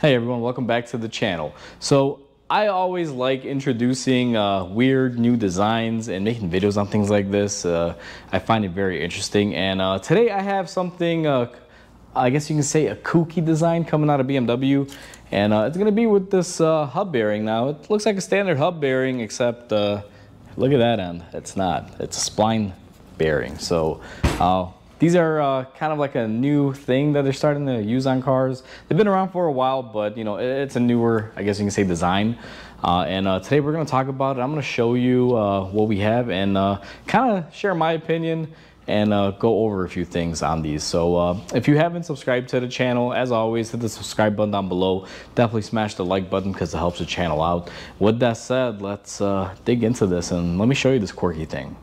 Hey everyone, welcome back to the channel. So I always like introducing uh, weird new designs and making videos on things like this. Uh, I find it very interesting and uh, today I have something, uh, I guess you can say a kooky design coming out of BMW and uh, it's going to be with this uh, hub bearing now. It looks like a standard hub bearing except look at that end. It's not. It's a spline bearing. So these are uh, kind of like a new thing that they're starting to use on cars. They've been around for a while, but you know it's a newer, I guess you can say, design. Uh, and uh, today we're going to talk about it. I'm going to show you uh, what we have and uh, kind of share my opinion and uh, go over a few things on these. So if you haven't subscribed to the channel, as always, hit the subscribe button down below. Definitely smash the like button because it helps the channel out. With that said, let's dig into this and let me show you this quirky thing.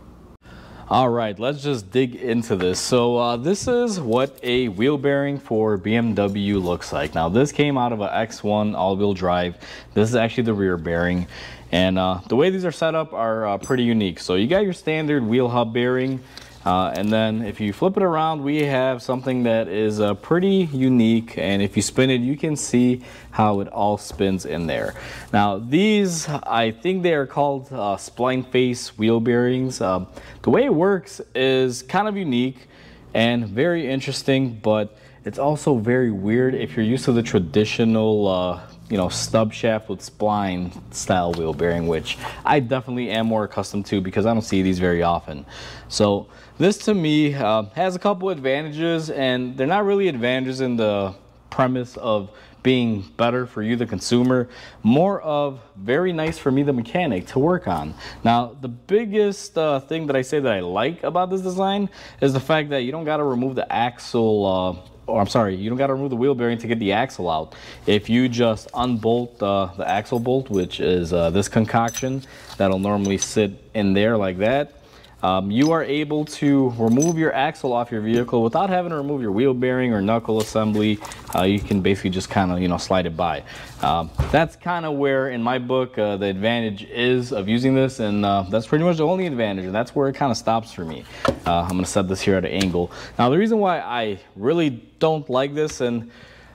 All right, let's just dig into this. So uh, this is what a wheel bearing for BMW looks like. Now this came out of a X1 all-wheel drive. This is actually the rear bearing. And uh, the way these are set up are uh, pretty unique. So you got your standard wheel hub bearing. Uh, and then if you flip it around, we have something that is uh, pretty unique. And if you spin it, you can see how it all spins in there. Now these, I think they are called uh, spline face wheel bearings. Um, the way it works is kind of unique and very interesting, but it's also very weird if you're used to the traditional uh, you know, stub shaft with spline style wheel bearing, which I definitely am more accustomed to because I don't see these very often. So this to me uh, has a couple advantages and they're not really advantages in the premise of being better for you the consumer more of very nice for me the mechanic to work on now the biggest uh, thing that i say that i like about this design is the fact that you don't got to remove the axle uh, or I'm sorry, you don't got to remove the wheel bearing to get the axle out. If you just unbolt uh, the axle bolt, which is uh, this concoction, that'll normally sit in there like that, um, you are able to remove your axle off your vehicle without having to remove your wheel bearing or knuckle assembly. Uh, you can basically just kind of, you know, slide it by. Um, that's kind of where, in my book, uh, the advantage is of using this, and uh, that's pretty much the only advantage, and that's where it kind of stops for me. Uh, I'm going to set this here at an angle. Now, the reason why I really don't like this, and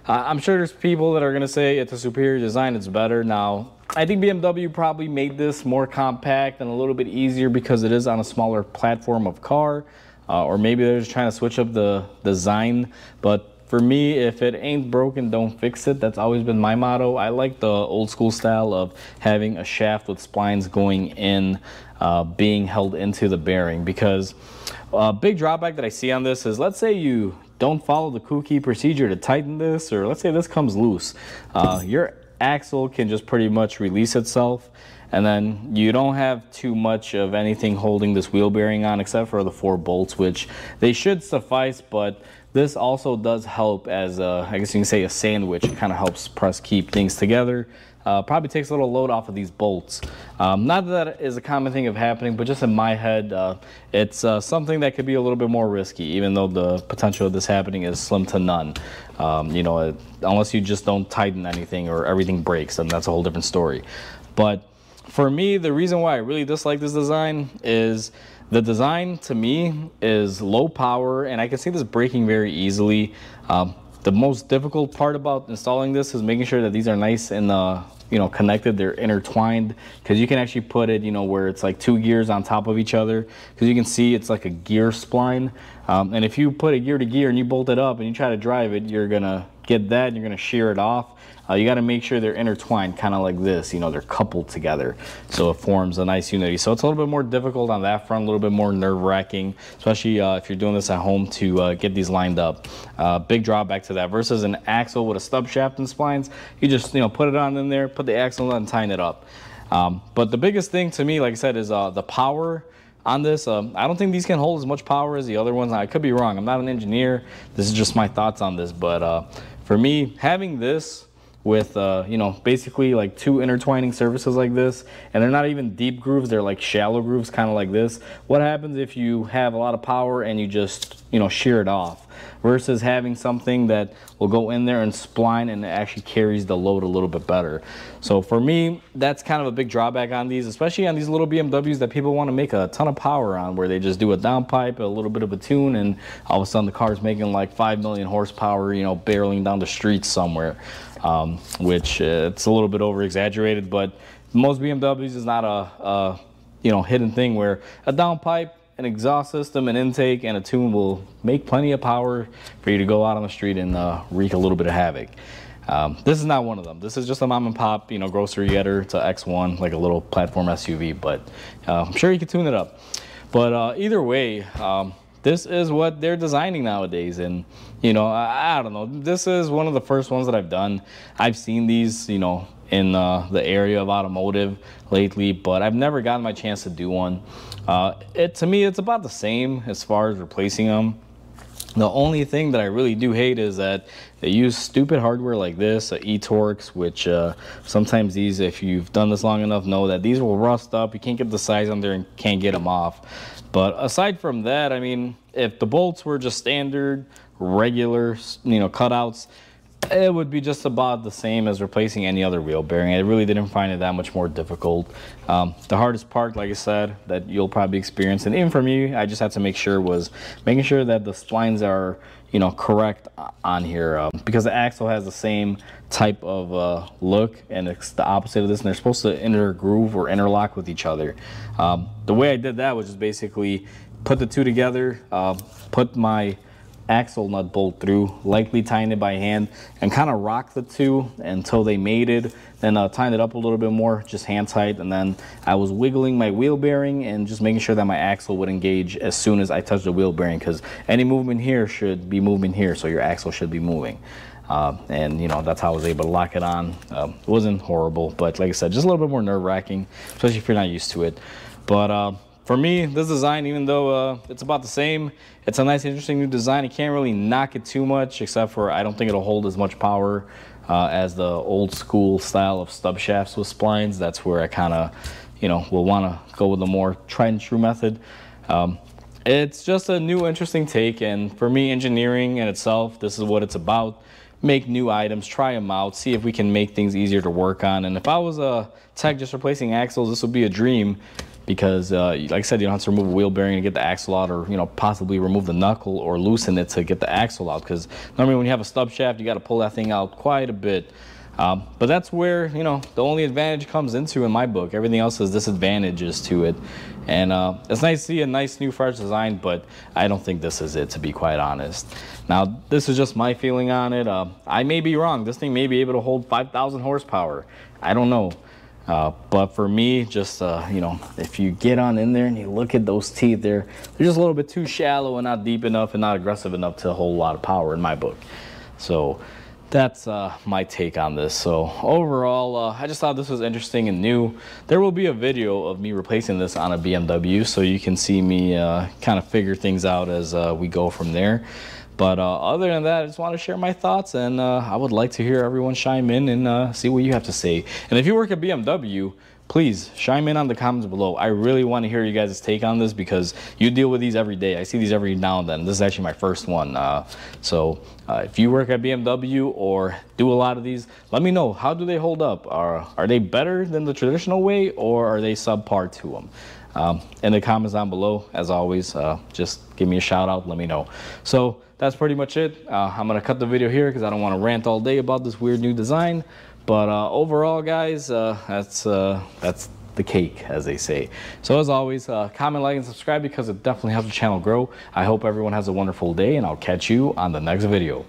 I'm sure there's people that are going to say it's a superior design, it's better. Now, I think BMW probably made this more compact and a little bit easier because it is on a smaller platform of car. Uh, or maybe they're just trying to switch up the design. But for me, if it ain't broken, don't fix it. That's always been my motto. I like the old school style of having a shaft with splines going in, uh, being held into the bearing. Because a big drawback that I see on this is, let's say you don't follow the kooky procedure to tighten this, or let's say this comes loose. Uh, your axle can just pretty much release itself and then you don't have too much of anything holding this wheel bearing on except for the four bolts which they should suffice but this also does help as a, I guess you can say a sandwich. It kind of helps press keep things together uh, probably takes a little load off of these bolts. Um, not that that is a common thing of happening, but just in my head, uh, it's uh, something that could be a little bit more risky, even though the potential of this happening is slim to none. Um, you know, it, unless you just don't tighten anything or everything breaks, then that's a whole different story. But for me, the reason why I really dislike this design is the design to me is low power, and I can see this breaking very easily. Um, the most difficult part about installing this is making sure that these are nice and uh, you know connected. They're intertwined because you can actually put it you know where it's like two gears on top of each other because you can see it's like a gear spline. Um, and if you put a gear to gear and you bolt it up and you try to drive it you're gonna get that and you're gonna shear it off uh, you got to make sure they're intertwined kind of like this you know they're coupled together so it forms a nice unity so it's a little bit more difficult on that front a little bit more nerve-wracking especially uh, if you're doing this at home to uh, get these lined up uh, big drawback to that versus an axle with a stub shaft and splines you just you know put it on in there put the axle on and tighten it up um, but the biggest thing to me like I said is uh, the power on this. Um, I don't think these can hold as much power as the other ones. I could be wrong. I'm not an engineer. This is just my thoughts on this. But uh, for me, having this with uh, you know basically like two intertwining surfaces like this and they're not even deep grooves they're like shallow grooves kind of like this. What happens if you have a lot of power and you just you know shear it off versus having something that will go in there and spline and actually carries the load a little bit better? So for me that's kind of a big drawback on these especially on these little BMWs that people want to make a ton of power on where they just do a downpipe a little bit of a tune and all of a sudden the car's making like 5 million horsepower you know barreling down the streets somewhere um, which uh, it's a little bit over exaggerated, but most BMWs is not a, a you know hidden thing where a downpipe an exhaust system, an intake, and a tune will make plenty of power for you to go out on the street and uh, wreak a little bit of havoc. Um, this is not one of them. This is just a mom and pop, you know, grocery getter. to X1, like a little platform SUV, but uh, I'm sure you can tune it up. But uh, either way, um, this is what they're designing nowadays. And, you know, I, I, don't know. This is one of the first ones that I've done. I've seen these, you know, in uh, the area of automotive lately, but I've never gotten my chance to do one. Uh, it To me, it's about the same as far as replacing them. The only thing that I really do hate is that they use stupid hardware like this, uh, eTorx, which uh, sometimes these, if you've done this long enough, know that these will rust up. You can't get the size on there and can't get them off. But aside from that, I mean, if the bolts were just standard, regular, you know, cutouts, it would be just about the same as replacing any other wheel bearing. I really didn't find it that much more difficult. Um, the hardest part, like I said, that you'll probably experience, and even for me, I just had to make sure was making sure that the splines are, you know, correct on here um, because the axle has the same type of uh, look and it's the opposite of this and they're supposed to intergroove or interlock with each other. Um, the way I did that was just basically put the two together, uh, put my axle nut bolt through, lightly tying it by hand, and kind of rock the two until they mated. Then uh, tying it up a little bit more, just hand tight, and then I was wiggling my wheel bearing and just making sure that my axle would engage as soon as I touch the wheel bearing, because any movement here should be movement here, so your axle should be moving. Uh, and you know that's how I was able to lock it on. Um, it wasn't horrible, but like I said, just a little bit more nerve-wracking, especially if you're not used to it. But uh, for me, this design, even though uh, it's about the same, it's a nice, interesting new design. You can't really knock it too much, except for I don't think it'll hold as much power uh, as the old school style of stub shafts with splines. That's where I kind of, you know, will want to go with the more tried and true method. Um, it's just a new, interesting take, and for me, engineering in itself, this is what it's about. Make new items, try them out, see if we can make things easier to work on. And if I was a tech just replacing axles, this would be a dream because uh, like I said, you don't have to remove a wheel bearing to get the axle out or, you know, possibly remove the knuckle or loosen it to get the axle out because normally when you have a stub shaft, you got to pull that thing out quite a bit. Um, but that's where, you know, the only advantage comes into in my book. Everything else is disadvantages to it. And uh, it's nice to see a nice new fresh design, but I don't think this is it, to be quite honest. Now, this is just my feeling on it. Uh, I may be wrong. This thing may be able to hold 5,000 horsepower. I don't know. Uh, but for me, just, uh, you know, if you get on in there and you look at those teeth, they're, they're just a little bit too shallow and not deep enough and not aggressive enough to hold a lot of power in my book. So that's uh, my take on this. So overall, uh, I just thought this was interesting and new. There will be a video of me replacing this on a BMW so you can see me uh, kind of figure things out as uh, we go from there. But uh, other than that, I just want to share my thoughts, and uh, I would like to hear everyone chime in and see what you have to say. And if you work at BMW, please chime in on the comments below. I really want to hear you guys' take on this because you deal with these every day. I see these every now and then. This is actually my first one. Uh, so uh, if you work at BMW or do a lot of these, let me know. How do they hold up? Are, are they better than the traditional way or are they subpar to them? Um, in the comments down below, as always, uh, just give me a shout out, let me know. So that's pretty much it. Uh, I'm gonna cut the video here because I don't want to rant all day about this weird new design. But uh, overall, guys, uh, that's uh, that's the cake, as they say. So as always, uh, comment, like, and subscribe because it definitely helps the channel grow. I hope everyone has a wonderful day, and I'll catch you on the next video.